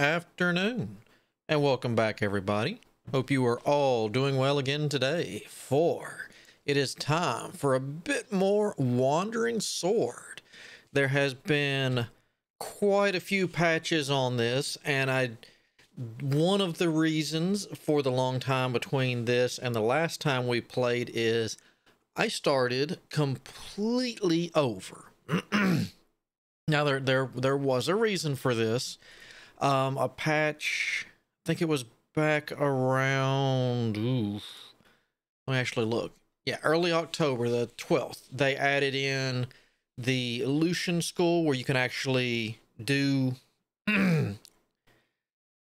afternoon, and welcome back, everybody. Hope you are all doing well again today, for it is time for a bit more Wandering Sword. There has been quite a few patches on this, and I one of the reasons for the long time between this and the last time we played is I started completely over. now there there there was a reason for this. Um, a patch, I think it was back around. Ooh, let me actually look. Yeah, early October, the twelfth. They added in the Lucian School where you can actually do. I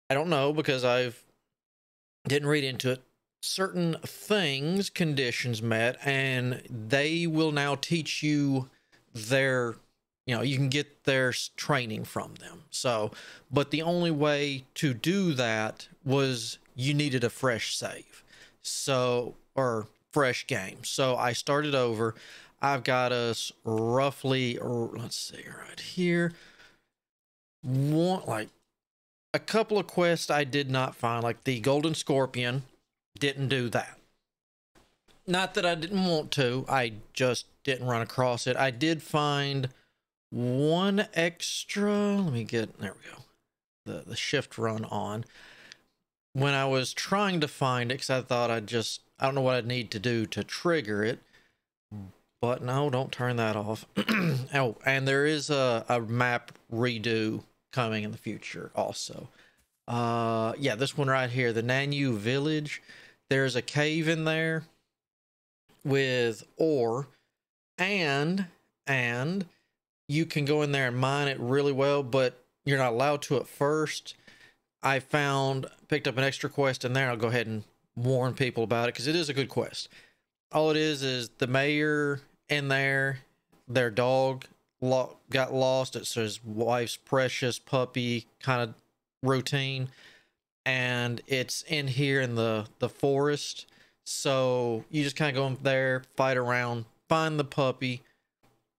don't know because I've didn't read into it. Certain things, conditions met, and they will now teach you their you know you can get their training from them. So but the only way to do that was you needed a fresh save. So or fresh game. So i started over. I've got us roughly er, let's see right here. One like a couple of quests i did not find like the golden scorpion didn't do that. Not that i didn't want to. I just didn't run across it. I did find one extra. Let me get, there we go. The, the shift run on. When I was trying to find it, because I thought I'd just, I don't know what I'd need to do to trigger it. But no, don't turn that off. oh, and there is a, a map redo coming in the future also. Uh, yeah, this one right here, the Nanu Village. There's a cave in there with ore and and you can go in there and mine it really well, but you're not allowed to at first. I found, picked up an extra quest in there. I'll go ahead and warn people about it because it is a good quest. All it is is the mayor in there, their dog lo- got lost. It's his wife's precious puppy kind of routine. And it's in here in the, the forest. So you just kind of go in there, fight around, find the puppy,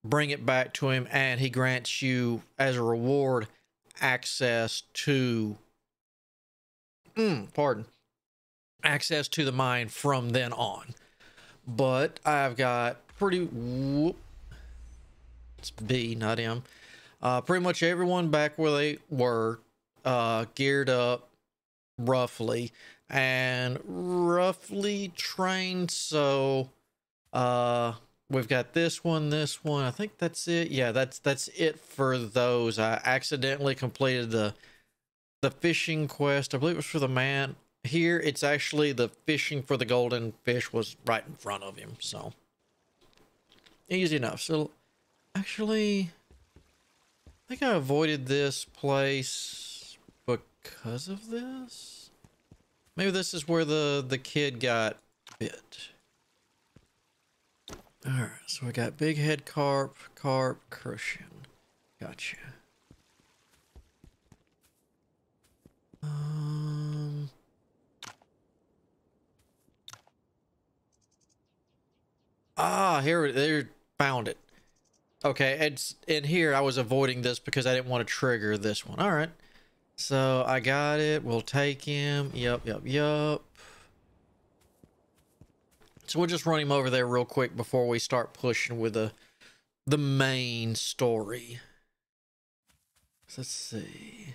bring it back to him, and he grants you, as a reward, access to, mm, pardon, access to the mine from then on. But I've got pretty, whoop, it's B, not M. Uh, pretty much everyone back where they were, uh, geared up roughly and roughly trained. So, uh, we've got this one this one. I think that's it. Yeah that's that's it for those. I accidentally completed the the fishing quest. I believe it was for the man. Here it's actually the fishing for the golden fish was right in front of him so. Easy enough. So actually i think i avoided this place because of this. Maybe this is where the the kid got bit all right, so we got big head carp, carp, crucian. Gotcha. Um. Ah, here, there, found it. Okay, it's in here. I was avoiding this because I didn't want to trigger this one. All right. So I got it. We'll take him. Yup, yup, yup. So we'll just run him over there real quick before we start pushing with the the main story. Let's see.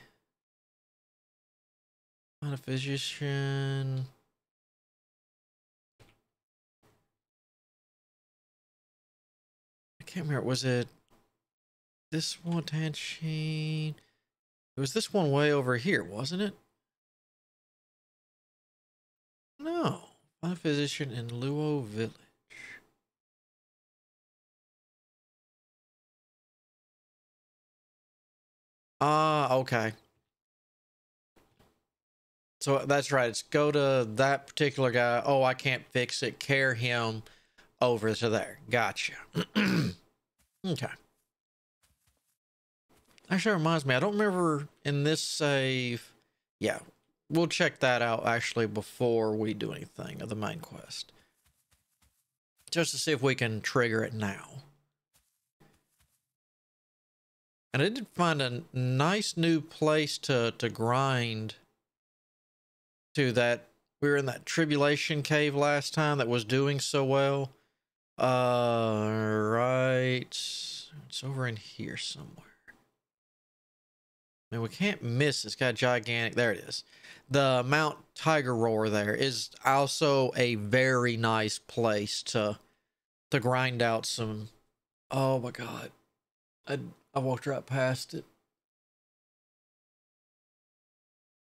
Find a physician. I can't remember. Was it this one, Tansheen? It was this one way over here, wasn't it? No. Find a physician in Luo Village. Ah, okay. So that's right. It's go to that particular guy. Oh, I can't fix it. Carry him over to there. Gotcha. okay. Actually, reminds me. I don't remember in this save. Yeah, we'll check that out actually before we do anything of the main quest. Just to see if we can trigger it now. And I did find a nice new place to, to grind to that. We were in that tribulation cave last time that was doing so well. Uh, right. It's over in here somewhere. I mean, we can't miss It's got gigantic. There it is. The Mount Tiger Roar there is also a very nice place to to grind out some. Oh my god, I I walked right past it.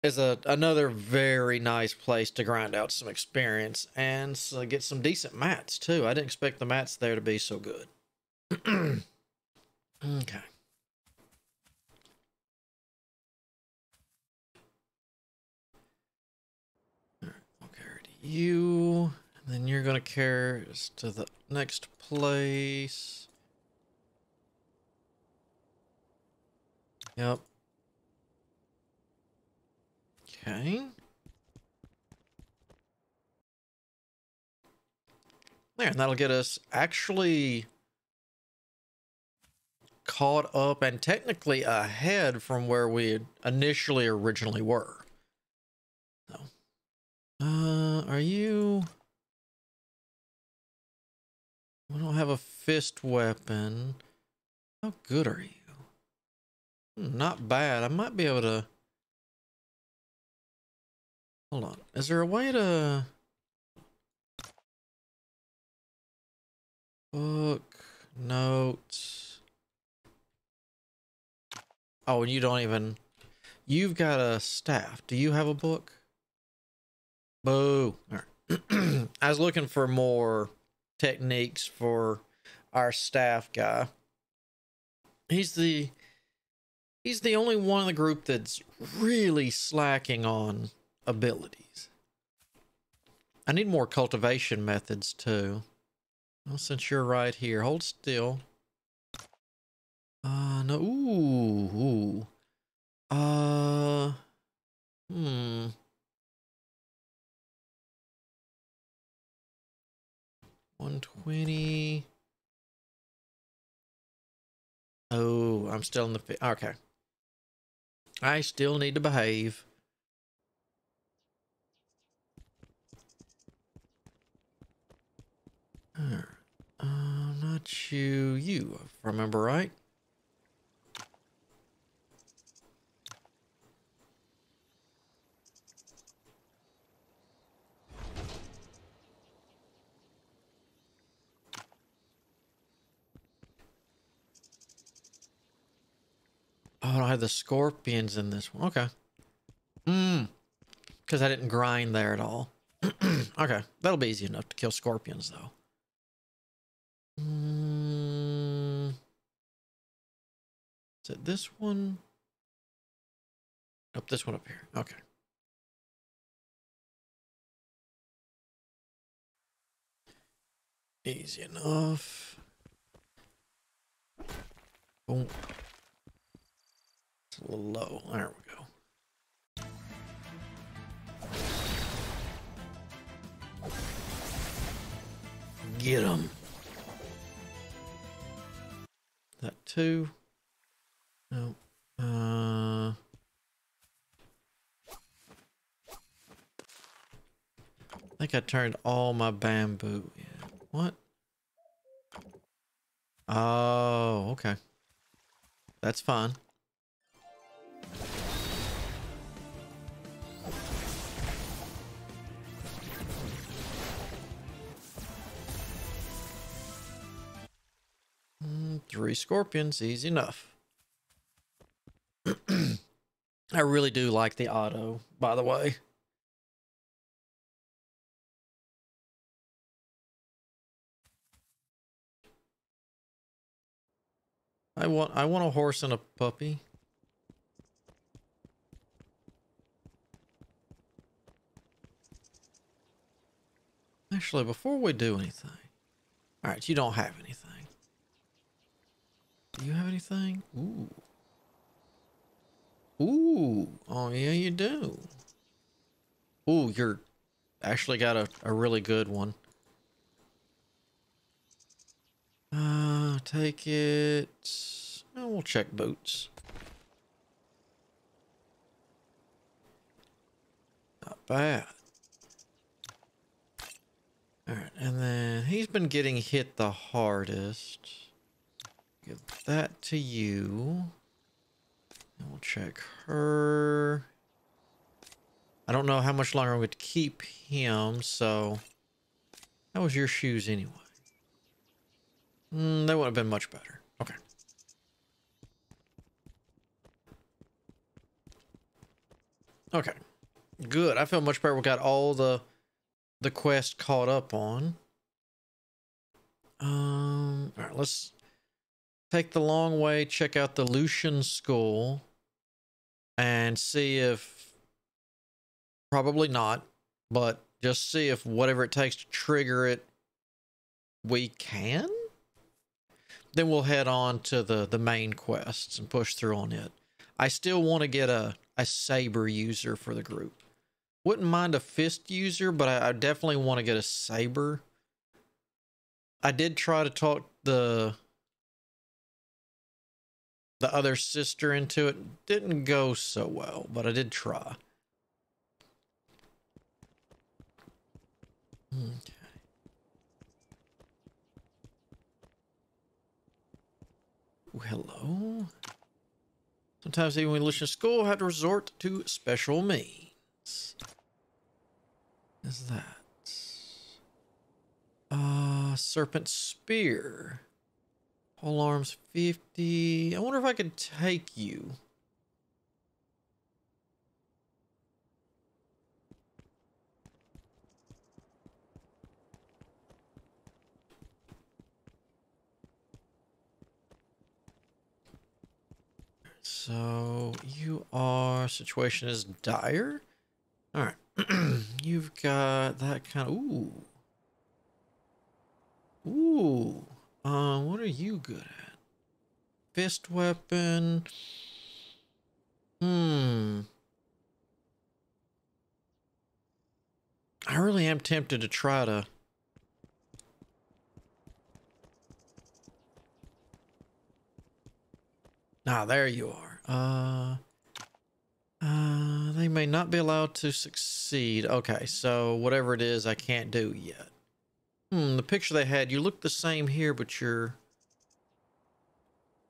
Is a another very nice place to grind out some experience and so uh, get some decent mats too. I didn't expect the mats there to be so good. okay. You. And then you're going to carry us to the next place. Yep. Okay. There, and that'll get us actually caught up and technically ahead from where we initially originally were. Uh, are you... We don't have a fist weapon. How good are you? Hmm, not bad. I might be able to... Hold on. Is there a way to... Book, notes. Oh, and you don't even... You've got a staff. Do you have a book? Boo. I was looking for more techniques for our staff guy. He's the he's the only one in the group that's really slacking on abilities. I need more cultivation methods too. Well, since you're right here, hold still. Uh no ooh, ooh. Uh hmm. 120. Oh, I'm still in the... Okay. I still need to behave. Uh, not you. You, remember right? Oh, I have the scorpions in this one. Okay. Mmm. Because I didn't grind there at all. okay. That'll be easy enough to kill scorpions, though. Mm. Is it this one? Oh, this one up here. Okay. Easy enough. Boom little low. There we go. Get him. That two. No. Uh. I think I turned all my bamboo in. What? Oh, okay. That's fine. Scorpions, easy enough. I really do like the auto, by the way. I want I want a horse and a puppy. Actually, before we do anything. All right, you don't have anything. Do you have anything? Ooh. Ooh. Oh, yeah, you do. Ooh, you're actually got a, a really good one. Uh, take it. And we'll check boots. Not bad. Alright, and then he's been getting hit the hardest. Give that to you. And we'll check her. I don't know how much longer I'm going to keep him, so... How was your shoes anyway? Mm, they would have been much better. Okay. Okay. Good. I feel much better. We got all the the quest caught up on. Um, all right, let's take the long way, check out the Lucian School, and see if probably not, but just see if whatever it takes to trigger it, we can. Then we'll head on to the the main quests and push through on it. I still want to get a a saber user for the group. Wouldn't mind a fist user, but I, I definitely want to get a saber. I did try to talk the the other sister into it. Didn't go so well, but I did try. Okay. hello. Sometimes even when we listen to school, I have to resort to special means. Is that? Uh, serpent spear. Whole arms 50. I wonder if I could take you. So you are situation is dire. All right, you've got that kind of ooh, ooh. Uh, what are you good at? Fist weapon. Hmm. I really am tempted to try to Ah, there you are. Uh, uh, they may not be allowed to succeed. Okay, so whatever it is, I can't do yet. Hmm, the picture they had, you look the same here, but you're...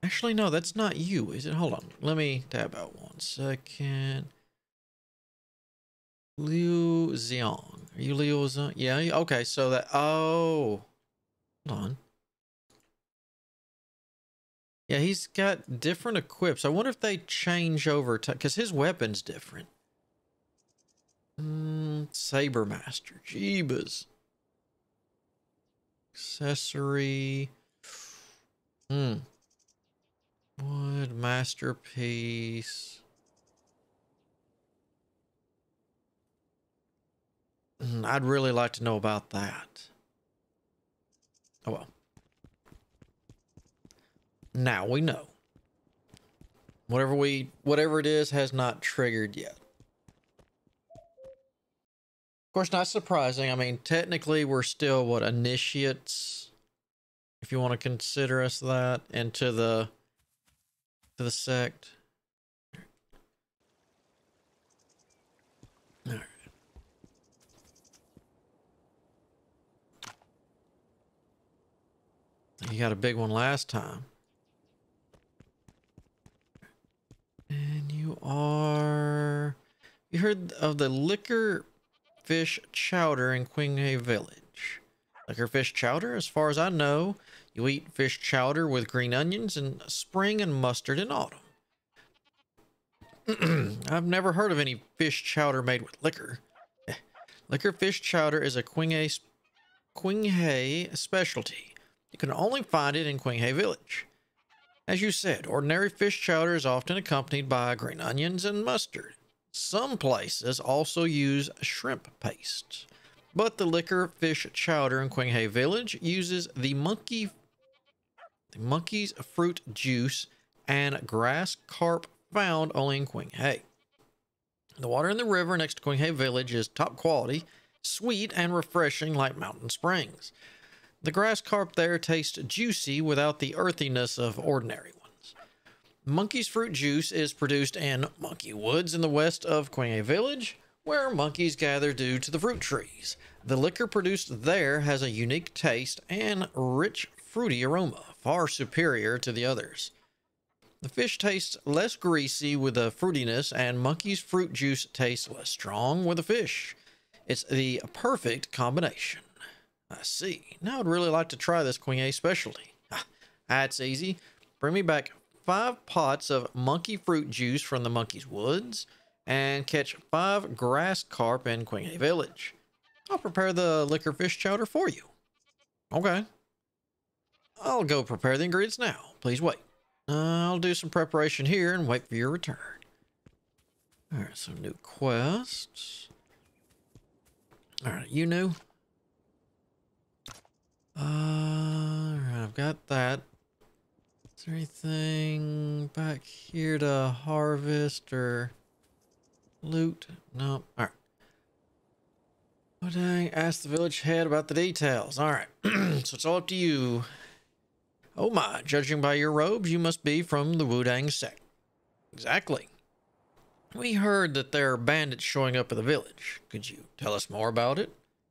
Actually, no, that's not you, is it? Hold on. Let me tab out one second. Liu Xiong. Are you Liu Xiong? Yeah, okay, so that... Oh. Hold on. Yeah, he's got different equips. I wonder if they change over time because his weapon's different. Mm, Saber Master, Jeebus. Accessory. Hmm. Wood masterpiece. Mm, I'd really like to know about that. Oh well. Now we know. Whatever we whatever it is has not triggered yet. Of course, not surprising. I mean, technically we're still what initiates, if you want to consider us that, into the to the sect. You got a big one last time. And you are... You heard of the liquor fish chowder in Qinghe Village. Liquor fish chowder, as far as I know, you eat fish chowder with green onions in spring and mustard in autumn. I've never heard of any fish chowder made with liquor. Liquor fish chowder is a Qinghe, Qinghe specialty. You can only find it in Qinghe Village. As you said, ordinary fish chowder is often accompanied by green onions and mustard. Some places also use shrimp paste. But the liquor fish chowder in Qinghe Village uses the monkey the monkey's fruit juice and grass carp found only in Qinghe. The water in the river next to Qinghe Village is top quality, sweet and refreshing like mountain springs. The grass carp there tastes juicy without the earthiness of ordinary. Monkey's fruit juice is produced in Monkey Woods in the west of Qinghe Village, where monkeys gather due to the fruit trees. The liquor produced there has a unique taste and rich fruity aroma, far superior to the others. The fish tastes less greasy with the fruitiness, and Monkey's fruit juice tastes less strong with the fish. It's the perfect combination. I see. Now I'd really like to try this Qinghe specialty. Ah, that's easy. Bring me back five pots of monkey fruit juice from the monkey's woods and catch five grass carp in Qinghe Village. I'll prepare the liquor fish chowder for you. Okay. I'll go prepare the ingredients now. Please wait. I'll do some preparation here and wait for your return. All right, some new quests. All right, you new? Uh, I've got that. There anything back here to harvest or loot? No. All right. Oh dang, ask the village head about the details. All right, so it's all up to you. Oh my, judging by your robes, you must be from the Wudang sect. Exactly. We heard that there are bandits showing up at the village. Could you tell us more about it?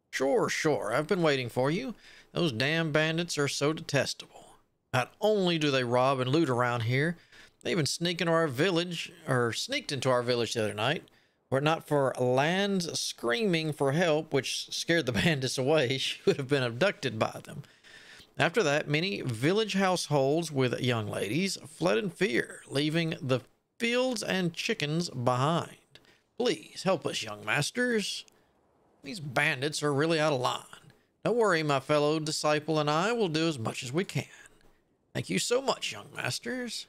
Sure, sure. I've been waiting for you. Those damn bandits are so detestable. Not only do they rob and loot around here, they even sneak into our village, or sneaked into our village the other night. Were it not for Lan's screaming for help, which scared the bandits away, she would have been abducted by them. After that, many village households with young ladies fled in fear, leaving the fields and chickens behind. Please help us, young masters. These bandits are really out of line. Don't worry, my fellow disciple and I will do as much as we can. Thank you so much, young masters.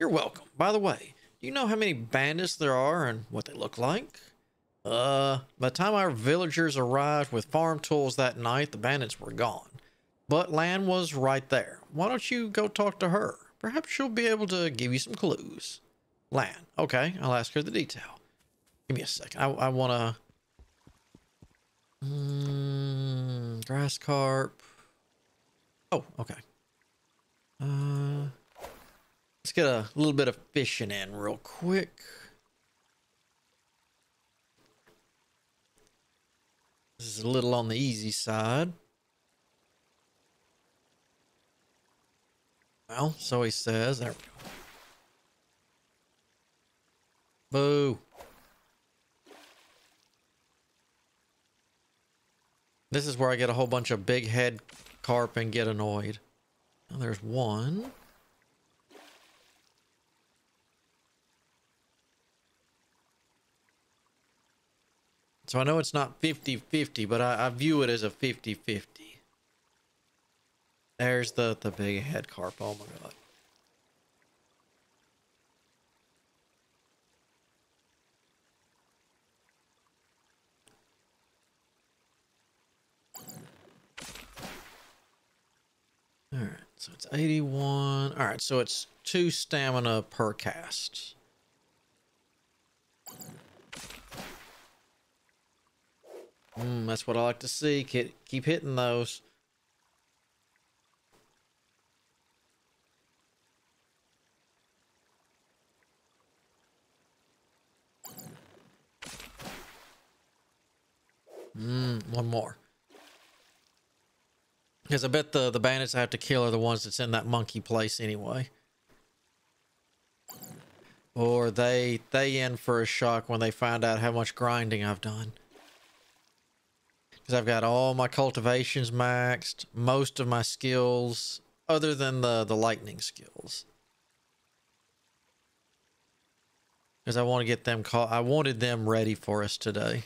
You're welcome. By the way, do you know how many bandits there are and what they look like? Uh, by the time our villagers arrived with farm tools that night, the bandits were gone. But Lan was right there. Why don't you go talk to her? Perhaps she'll be able to give you some clues. Lan. Okay, I'll ask her the detail. Give me a second. I, I want to... Mm, grass carp. Oh, okay. Uh, let's get a little bit of fishing in real quick. This is a little on the easy side. Well, so he says. There we go. Boo. This is where I get a whole bunch of big head carp and get annoyed. There's one. So I know it's not 50-50, but I, I view it as a 50-50. There's the, the big head carp. Oh my god. All right, so it's 81. All right, so it's two stamina per cast. Mm, that's what I like to see. Keep, hitting those. Mm, one more. Because I bet the, the bandits I have to kill are the ones that's in that monkey place anyway. Or they they in for a shock when they find out how much grinding I've done. Because I've got all my cultivations maxed, most of my skills, other than the, the lightning skills. Because I want to get them caught. I wanted them ready for us today.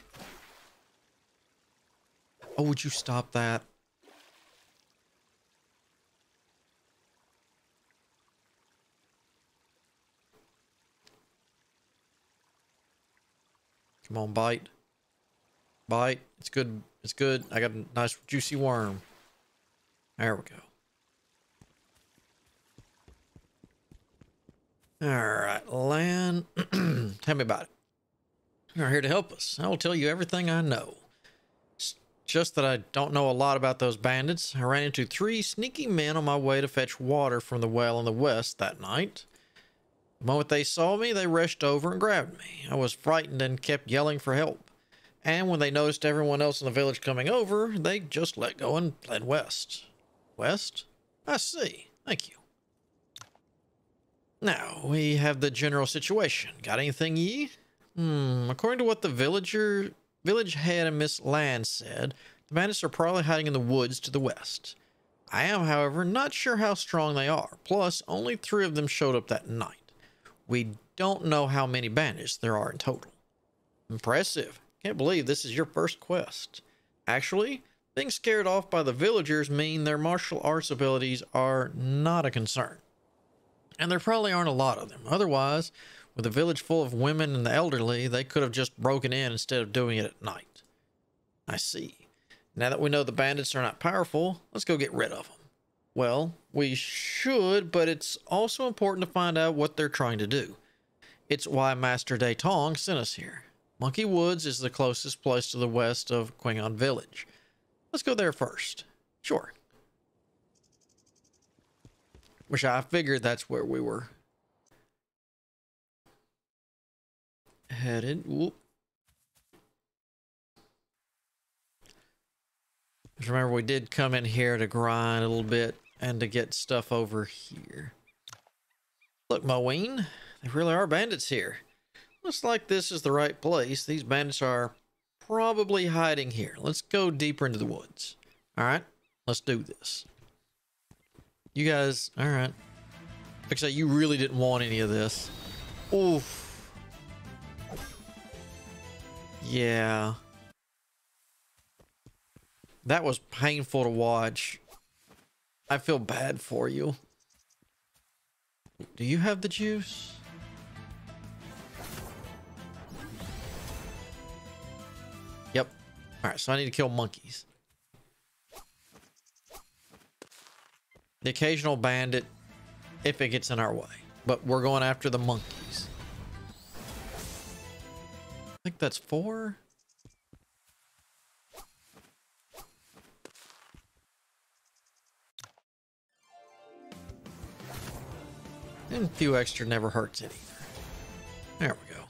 Oh, would you stop that? Come on, bite. Bite. It's good. It's good. I got a nice juicy worm. There we go. All right, Lan. Tell me about it. You're here to help us. I will tell you everything I know. It's just that I don't know a lot about those bandits. I ran into three sneaky men on my way to fetch water from the well in the west that night. The moment they saw me, they rushed over and grabbed me. I was frightened and kept yelling for help. And when they noticed everyone else in the village coming over, they just let go and fled west. West? I see. Thank you. Now, we have the general situation. Got anything, ye? Hmm, according to what the villager, village head and Miss Lan said, the bandits are probably hiding in the woods to the west. I am, however, not sure how strong they are. Plus, only three of them showed up that night. We don't know how many bandits there are in total. Impressive. Can't believe this is your first quest. Actually, being scared off by the villagers mean their martial arts abilities are not a concern. And there probably aren't a lot of them. Otherwise, with a village full of women and the elderly, they could have just broken in instead of doing it at night. I see. Now that we know the bandits are not powerful, let's go get rid of them. Well, we should, but it's also important to find out what they're trying to do. It's why Master Tong sent us here. Monkey Woods is the closest place to the west of Qinghe Village. Let's go there first. Sure. Which I figured that's where we were headed. Whoop. Remember, we did come in here to grind a little bit and to get stuff over here. Look, Moween, there really are bandits here. Looks like this is the right place. These bandits are probably hiding here. Let's go deeper into the woods. All right, let's do this. You guys, all right. Like you really didn't want any of this. Oof. Yeah. That was painful to watch. I feel bad for you. Do you have the juice? Yep. All right, so I need to kill monkeys. The occasional bandit if it gets in our way. But we're going after the monkeys. I think that's four. And a few extra never hurts either. There we go.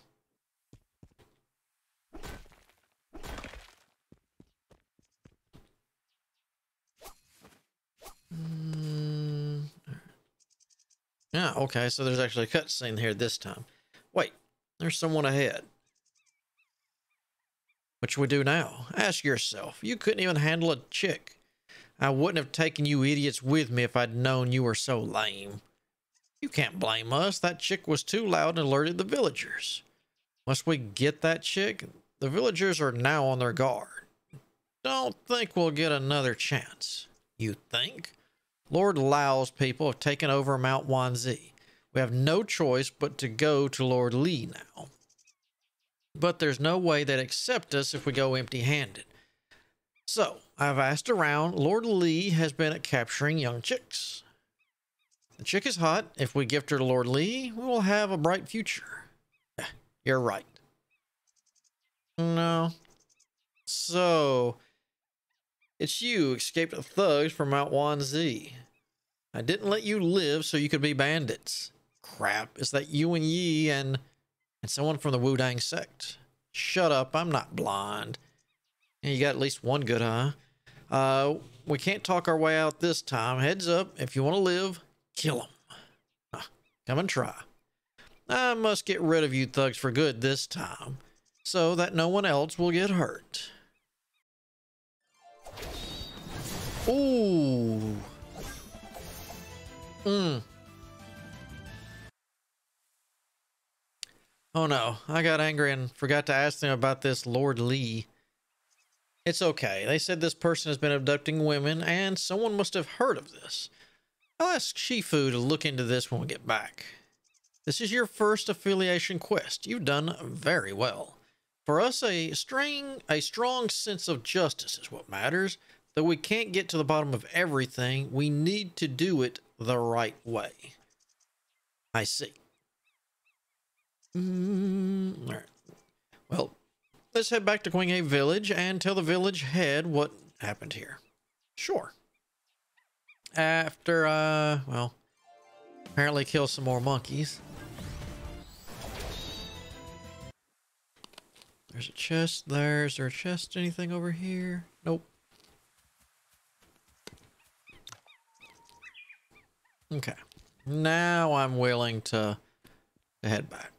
Mm, yeah, okay, so there's actually a cutscene here this time. Wait, there's someone ahead. What should we do now? Ask yourself. You couldn't even handle a chick. I wouldn't have taken you idiots with me if I'd known you were so lame. You can't blame us. That chick was too loud and alerted the villagers. Must we get that chick? The villagers are now on their guard. Don't think we'll get another chance. You think? Lord Lao's people have taken over Mount Wanzi. We have no choice but to go to Lord Li now. But there's no way they'd accept us if we go empty handed. So, I've asked around. Lord Li has been at capturing young chicks. The chick is hot. If we gift her to Lord Lee, we will have a bright future. You're right. No. So, it's you escaped thugs from Mount Wanzi. I didn't let you live so you could be bandits. Crap, is that you and Yi and and someone from the Wudang sect? Shut up, I'm not blind. You got at least one good eye. Uh, we can't talk our way out this time. Heads up, if you want to live, Kill him. come and try. I must get rid of you thugs for good this time, so that no one else will get hurt. Ooh. Hmm. Oh no, I got angry and forgot to ask them about this Lord Lee. It's okay. They said this person has been abducting women and someone must have heard of this. I'll ask Shifu to look into this when we get back. This is your first affiliation quest. You've done very well. For us, a string, a strong sense of justice is what matters. Though we can't get to the bottom of everything, we need to do it the right way. I see. Mm, all right. Well, let's head back to Qinghe Village and tell the village head what happened here. Sure after, uh, well, apparently kill some more monkeys. There's a chest there. Is there a chest? Anything over here? Nope. Okay. Now I'm willing to, to head back.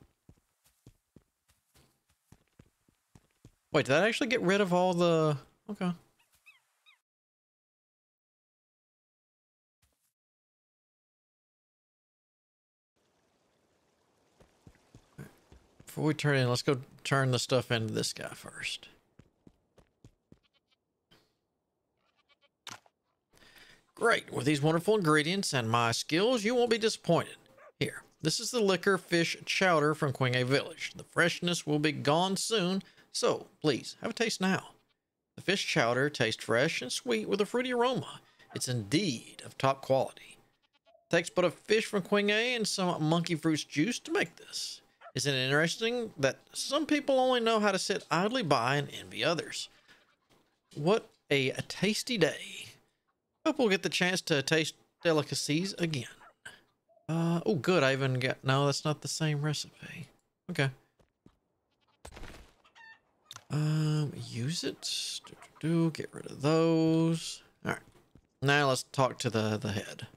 Wait, did that actually get rid of all the... Okay. Before we turn in, let's go turn the stuff into this guy first. Great. With these wonderful ingredients and my skills, you won't be disappointed. Here, this is the liquor fish chowder from Qinghe Village. The freshness will be gone soon, so please have a taste now. The fish chowder tastes fresh and sweet with a fruity aroma. It's indeed of top quality. Takes but a fish from Qinghe and some monkey fruits juice to make this. Isn't it interesting that some people only know how to sit idly by and envy others? What a, a tasty day. Hope we'll get the chance to taste delicacies again. Uh, oh, good. I even got... No, that's not the same recipe. Okay. Um, use it. Do, do, do. Get rid of those. All right. Now let's talk to the, the head.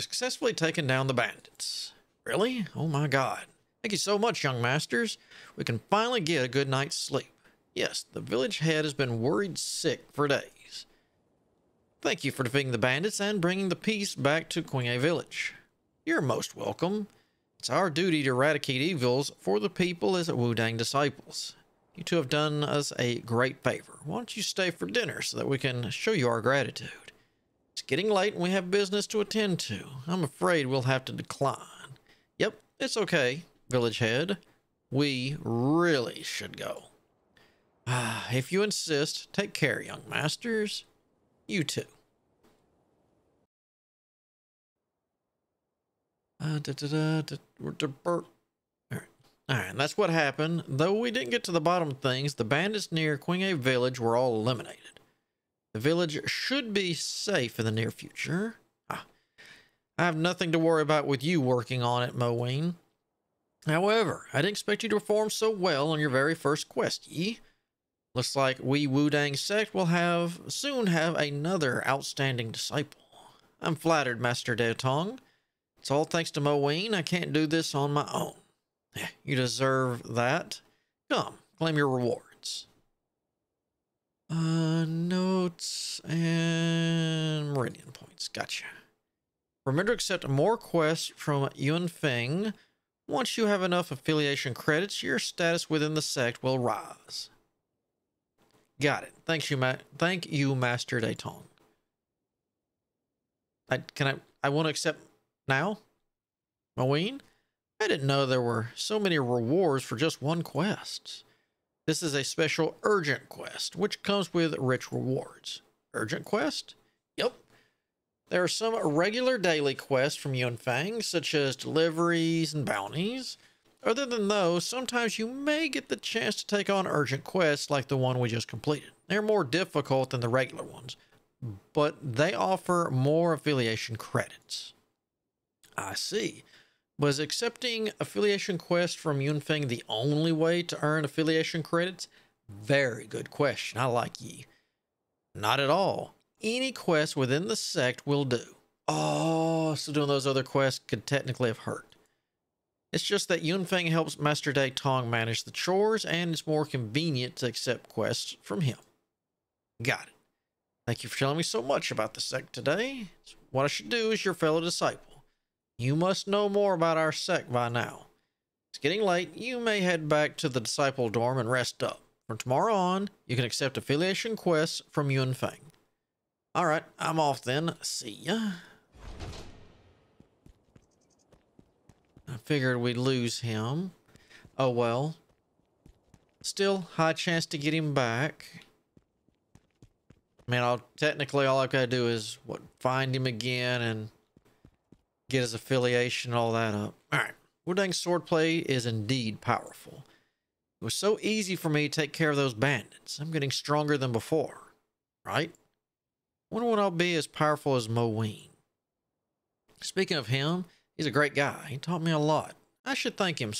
Successfully taken down the bandits. Really? Oh my god. Thank you so much, young masters. We can finally get a good night's sleep. Yes, the village head has been worried sick for days. Thank you for defeating the bandits and bringing the peace back to Qinghe Village. You're most welcome. It's our duty to eradicate evils for the people as Wudang disciples. You two have done us a great favor. Why don't you stay for dinner so that we can show you our gratitude? Getting late and we have business to attend to. I'm afraid we'll have to decline. Yep, it's okay, village head. We really should go. Ah, if you insist, take care, young masters. You too. Uh, da, da, da, All right. All right, that's what happened. Though we didn't get to the bottom of things, the bandits near Qinghe village were all eliminated. The village should be safe in the near future. Ah, I have nothing to worry about with you working on it, Moween. However, I didn't expect you to perform so well on your very first quest, Yi. Looks like we Wudang sect will have soon have another outstanding disciple. I'm flattered, Master Tong. It's all thanks to Moween. I can't do this on my own. You deserve that. Come, claim your rewards. Uh, notes and meridian points. Gotcha. Remember to accept more quests from Yun Feng. Once you have enough affiliation credits, your status within the sect will rise. Got it. Thanks you, Ma- thank you, Master Dayton. I can I I want to accept now? Moween? I didn't know there were so many rewards for just one quest. This is a special urgent quest, which comes with rich rewards. Urgent quest? Yep. There are some regular daily quests from Yunfeng, such as deliveries and bounties. Other than those, sometimes you may get the chance to take on urgent quests like the one we just completed. They're more difficult than the regular ones, but they offer more affiliation credits. I see. Was accepting affiliation quests from Yunfeng the only way to earn affiliation credits? Very good question. I like ye. Not at all. Any quest within the sect will do. Oh, so doing those other quests could technically have hurt. It's just that Yunfeng helps Master Day Tong manage the chores and it's more convenient to accept quests from him. Got it. Thank you for telling me so much about the sect today. What I should do as your fellow disciple. You must know more about our sect by now. It's getting late. You may head back to the disciple dorm and rest up. From tomorrow on, you can accept affiliation quests from Yunfeng. All right, I'm off then. See ya. I figured we'd lose him. Oh well. Still, high chance to get him back. I mean, I'll technically all I've got to do is what find him again and get his affiliation all that up. All right, Wudang swordplay is indeed powerful. It was so easy for me to take care of those bandits. I'm getting stronger than before, right? Wonder when I'll be as powerful as Moween. Speaking of him, He's a great guy. He taught me a lot. I should thank him